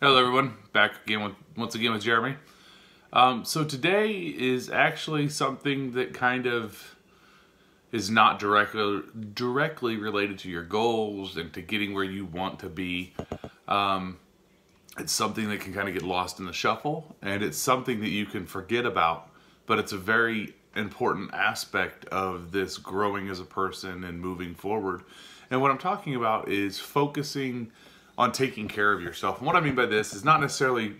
Hello everyone, back again with once again with Jeremy. Um, so today is actually something that kind of is not directly directly related to your goals and to getting where you want to be. Um, it's something that can kind of get lost in the shuffle, and it's something that you can forget about, but it's a very important aspect of this growing as a person and moving forward. And what I'm talking about is focusing on taking care of yourself. And what I mean by this is not necessarily,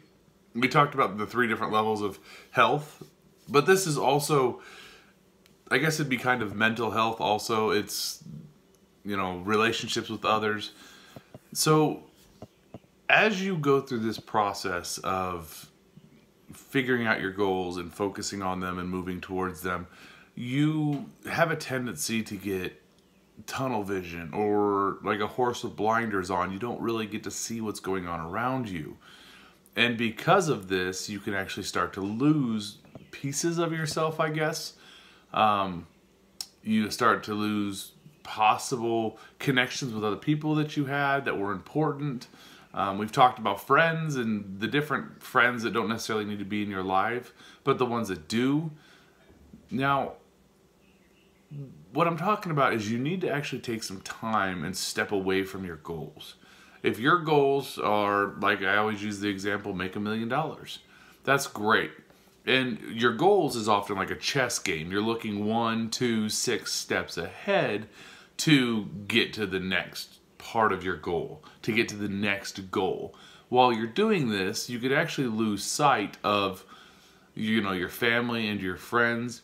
we talked about the three different levels of health, but this is also, I guess it'd be kind of mental health also. It's, you know, relationships with others. So as you go through this process of figuring out your goals and focusing on them and moving towards them, you have a tendency to get tunnel vision or like a horse with blinders on. You don't really get to see what's going on around you. And because of this, you can actually start to lose pieces of yourself, I guess. Um, you start to lose possible connections with other people that you had that were important. Um, we've talked about friends and the different friends that don't necessarily need to be in your life, but the ones that do. Now, what I'm talking about is you need to actually take some time and step away from your goals. If your goals are, like I always use the example, make a million dollars, that's great. And your goals is often like a chess game. You're looking one, two, six steps ahead to get to the next part of your goal, to get to the next goal. While you're doing this, you could actually lose sight of you know your family and your friends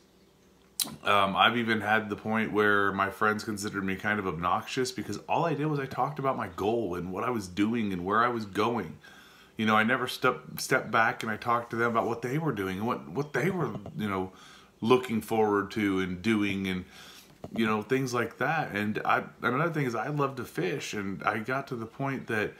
um, I've even had the point where my friends considered me kind of obnoxious because all I did was I talked about my goal and what I was doing and where I was going. You know, I never step step back and I talked to them about what they were doing and what what they were, you know, looking forward to and doing and you know things like that. And I another thing is I love to fish and I got to the point that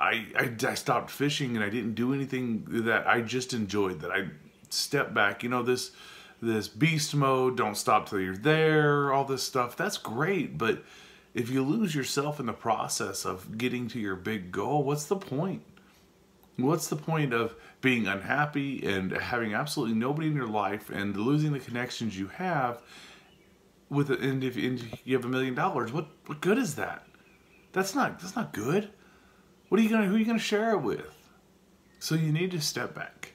I, I, I stopped fishing and I didn't do anything that I just enjoyed that I stepped back. You know this this beast mode, don't stop till you're there, all this stuff. That's great, but if you lose yourself in the process of getting to your big goal, what's the point? What's the point of being unhappy and having absolutely nobody in your life and losing the connections you have with it, and if, you have a million dollars, what what good is that? That's not that's not good. What are you gonna who are you gonna share it with? So you need to step back.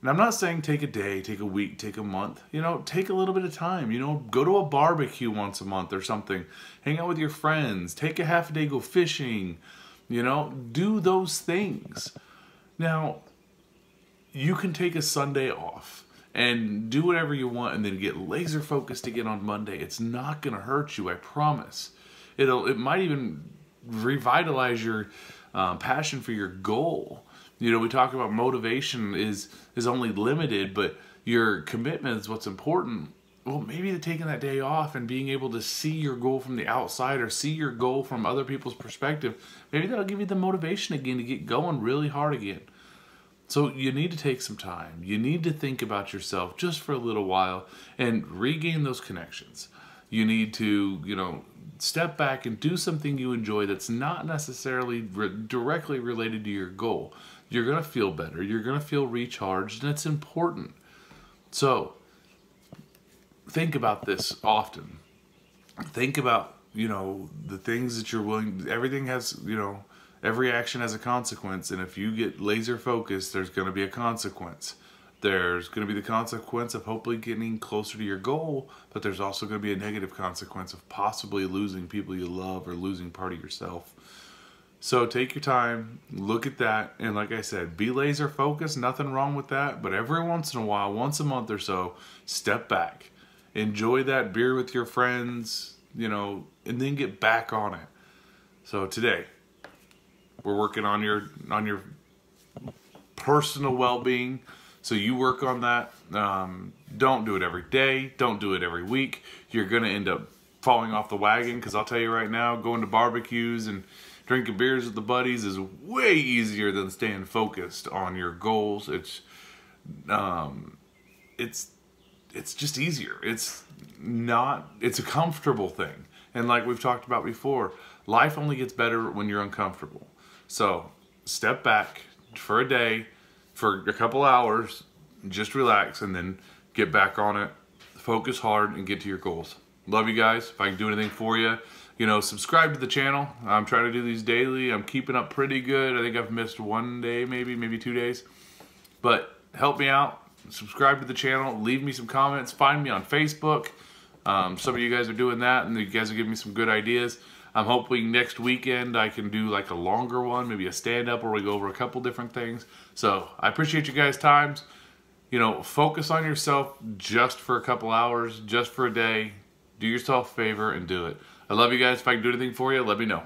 And I'm not saying take a day, take a week, take a month. You know, take a little bit of time. You know, go to a barbecue once a month or something. Hang out with your friends. Take a half a day, go fishing. You know, do those things. Now, you can take a Sunday off and do whatever you want and then get laser focused again on Monday. It's not going to hurt you, I promise. It'll it might even revitalize your um, passion for your goal you know, we talk about motivation is is only limited, but your commitment is what's important. Well, maybe the taking that day off and being able to see your goal from the outside or see your goal from other people's perspective, maybe that'll give you the motivation again to get going really hard again. So you need to take some time. You need to think about yourself just for a little while and regain those connections. You need to, you know, step back and do something you enjoy that's not necessarily re- directly related to your goal you're going to feel better. You're going to feel recharged, and it's important. So, think about this often. Think about, you know, the things that you're willing, everything has, you know, every action has a consequence. And if you get laser focused, there's going to be a consequence. There's going to be the consequence of hopefully getting closer to your goal, but there's also going to be a negative consequence of possibly losing people you love or losing part of yourself. So take your time, look at that, and like I said, be laser focused, nothing wrong with that, but every once in a while, once a month or so, step back. Enjoy that beer with your friends, you know, and then get back on it. So today, we're working on your on your personal well-being. So you work on that. Um, don't do it every day. Don't do it every week. You're gonna end up falling off the wagon because I'll tell you right now, going to barbecues and drinking beers with the buddies is way easier than staying focused on your goals. It's um, it's it's just easier. It's not. It's a comfortable thing, and like we've talked about before, life only gets better when you're uncomfortable. So step back for a day, for a couple hours, just relax, and then get back on it. Focus hard and get to your goals. Love you guys. If I can do anything for you, you know, subscribe to the channel. I'm trying to do these daily. I'm keeping up pretty good. I think I've missed one day, maybe, maybe two days. But help me out. Subscribe to the channel. Leave me some comments. Find me on Facebook. Um, some of you guys are doing that, and you guys are giving me some good ideas. I'm hoping next weekend I can do like a longer one, maybe a stand-up where we go over a couple different things. So I appreciate you guys' times. You know, focus on yourself just for a couple hours, just for a day. Do yourself a favor and do it. I love you guys. If I can do anything for you, let me know.